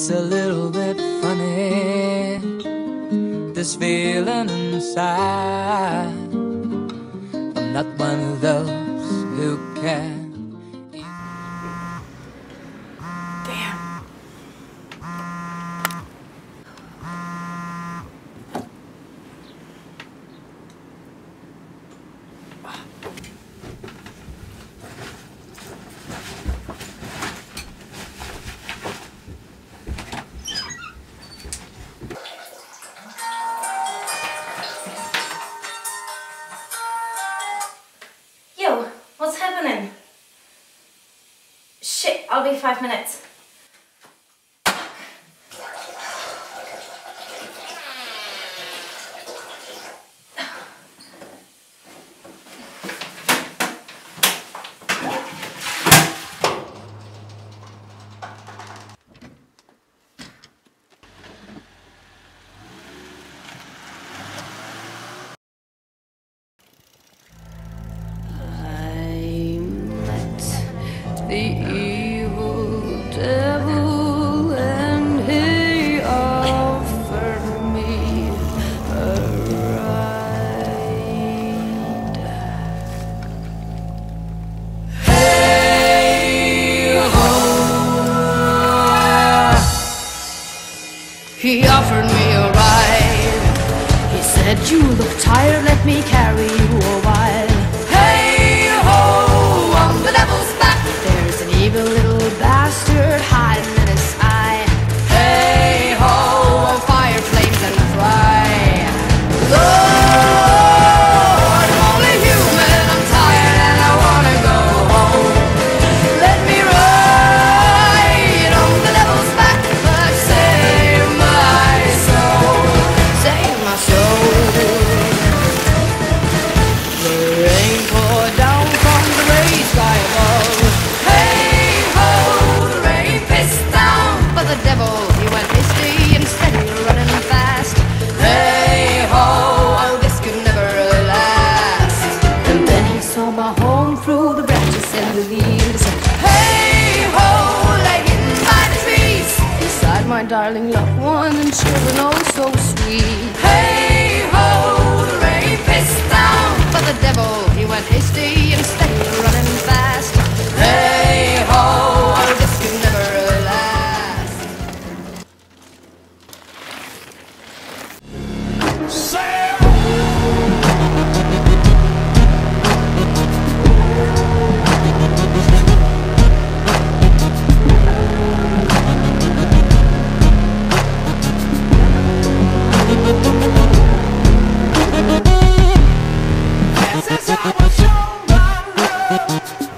It's a little bit funny, this feeling inside. I'm not one of those who cares. five minutes. tired, let me carry you a while. darling loved one, and children oh so sweet. Hey! Cause I my